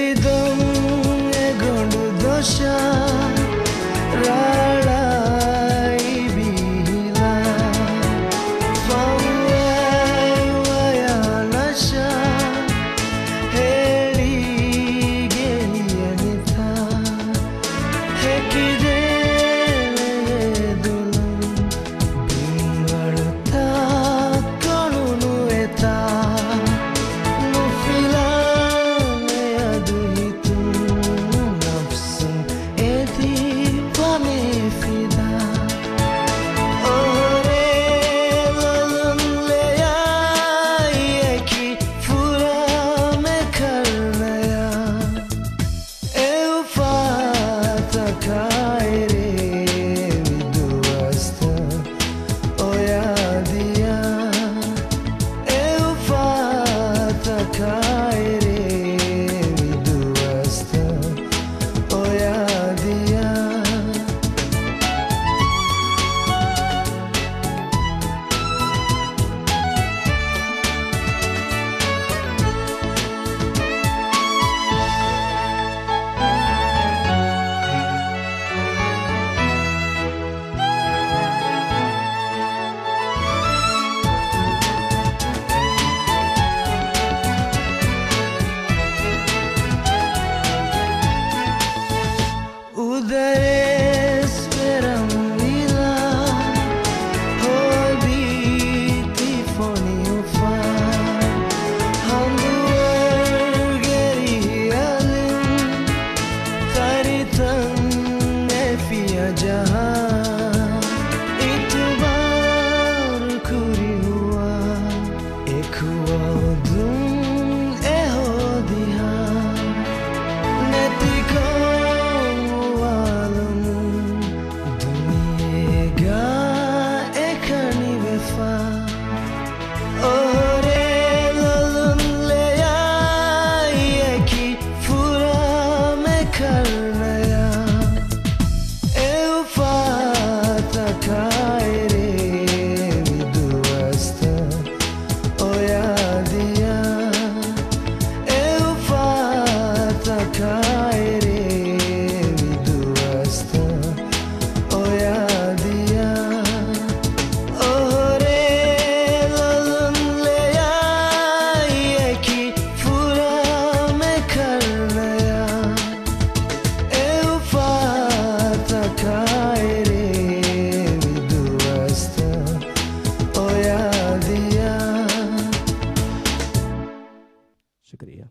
Velidom egondu dosha alegría.